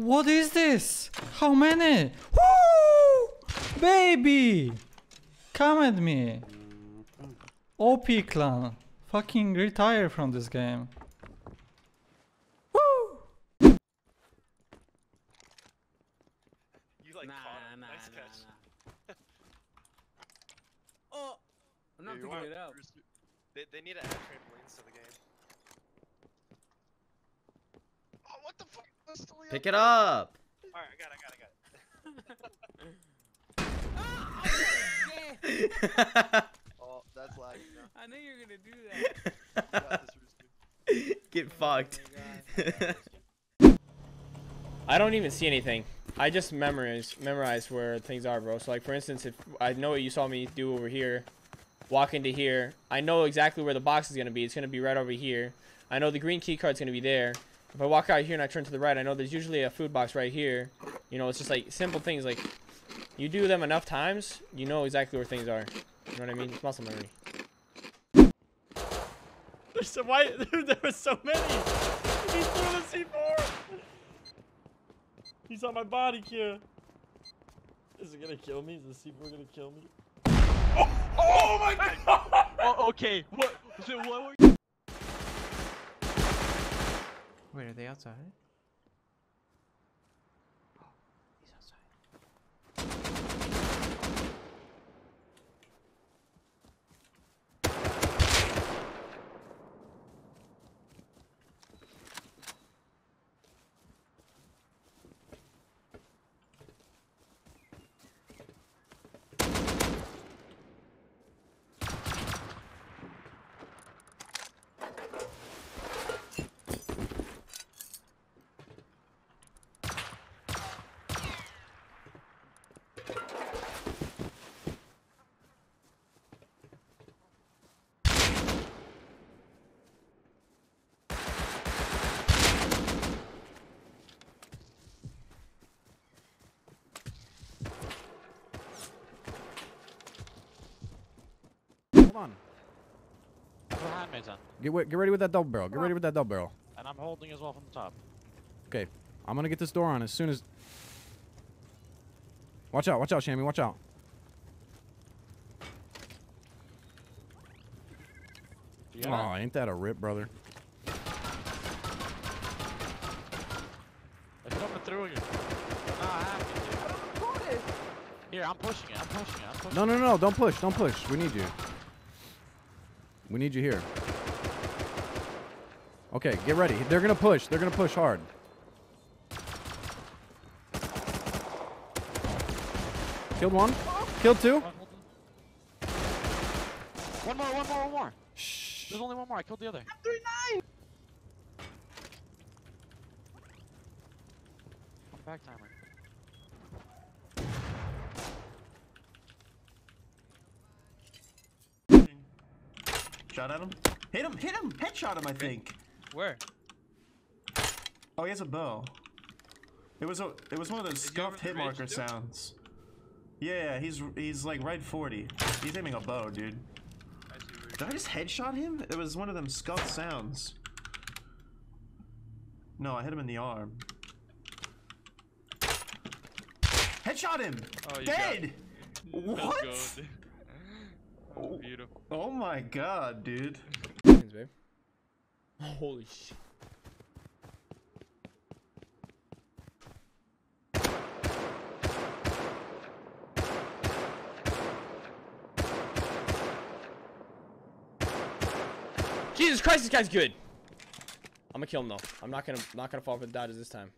What is this? How many? Woo! Baby! Come at me. OP clan. Fucking retire from this game. Woo! You like Nah, caught nah, nice nah, catch. nah. oh! I'm not Dude, picking it wanna- up. They, they need to add trampolines to the game. Oh, what the fuck? That's still Pick it up. Alright, I got it, I got it, I got it. Oh, that's lagging. I knew you were gonna do that. You got. Get fucked. Oh I don't even see anything. I just memorize memorize where things are, bro. So like for instance, if I know what you saw me do over here, walk into here, I know exactly where the box is gonna be. It's gonna be right over here. I know the green key card's gonna be there. If I walk out here and I turn to the right, I know there's usually a food box right here. You know, it's just like simple things like you do them enough times, you know exactly where things are. You know what I mean? It's muscle memory. There's so why there were so many. He threw the C4. He's on my body, Kira. Is it gonna kill me? Is the C4 gonna kill me? Oh, oh my god! Oh, okay. What? So what were you? Wait, are they outside? Hold on. I put handmaids Get, get ready with that double barrel. Get ready with that double barrel. and I'm holding as well from the top. Okay. I'm gonna get this door on as soon as. Watch out! Watch out, Shammy! Watch out! You Oh, ain't that a rip, brother? It's coming through you. No, I have to. Here, I'm pushing it. I'm pushing it. I'm pushing No, no, no! Don't push! Don't push! We need you. We need you here. Okay, get ready. They're gonna push. They're gonna push hard. Killed one. Killed two. One, hold. One more, one more, one more. Shh. There's only one more. I killed the other. I'm back timer. Shot at him. Hit him! Hit him! Headshot him, I think. Where? Oh, he has a bow. It was a. It was one of those scuffed hit marker sounds. Yeah, he's he's like right 40. He's aiming a bow, dude. Did I just headshot him? It was one of them scuffed sounds. No, I hit him in the arm. Headshot him! Oh, Dead! got What? Oh, beautiful. Oh my god, dude. Seconds, babe. Holy shit. Jesus Christ, this guy's good. I'm gonna kill him though. I'm not gonna not gonna fall for the dodges this time.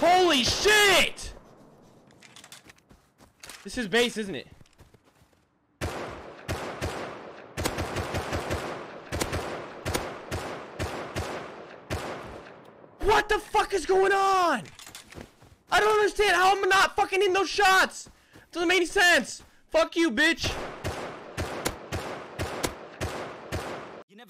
Holy shit! This is base, isn't it? What the fuck is going on? I don't understand how I'm not fucking in those shots. Doesn't make any sense. Fuck you, bitch. You never